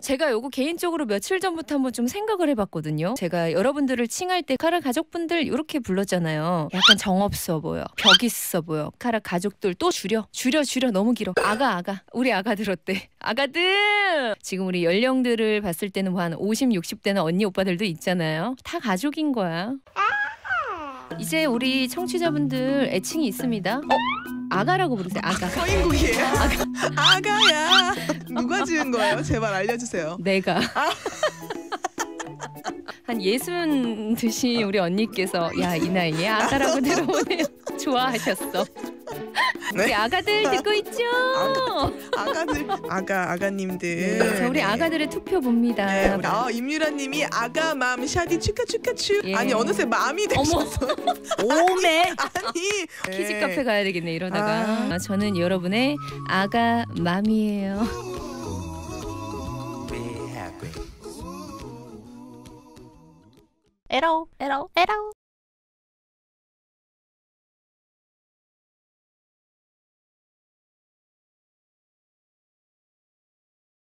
제가 요거 개인적으로 며칠 전부터 한번 좀 생각을 해봤거든요. 제가 여러분들을 칭할 때 카라 가족분들 이렇게 불렀잖아요. 약간 정없어 보여, 벽 있어 보여. 카라 가족들 또 줄여, 줄여, 줄여 너무 길어. 아가, 아가, 우리 아가들 어때? 아가들! 지금 우리 연령들을 봤을 때는 뭐 한 50, 60대는 언니 오빠들도 있잖아요. 다 가족인 거야. 이제 우리 청취자분들 애칭이 있습니다. 어? 아가라고 부르세요. 아가. 서인국이에요. 아가야. 누가 지은 거예요? 제발 알려주세요. 내가 한 예순 드신 우리 언니께서 야 이 나이에 아가라고 들어오네요. 좋아하셨어. 네. 우리 아가들 듣고 있죠? 아가 들, 아가, 아가님들. 네, 자 우리 아가들의 투표 봅니다. 네, 우리 아, 임유라님이 아가 맘 샤디 추카 추카 추. 예. 아니 어느새 맘이 어머. 되셨어요. 오메 아니 키즈 네. 카페 가야 되겠네 이러다가 아. 아, 저는 여러분의 아가 맘이에요. Be happy. 에러 에러 에러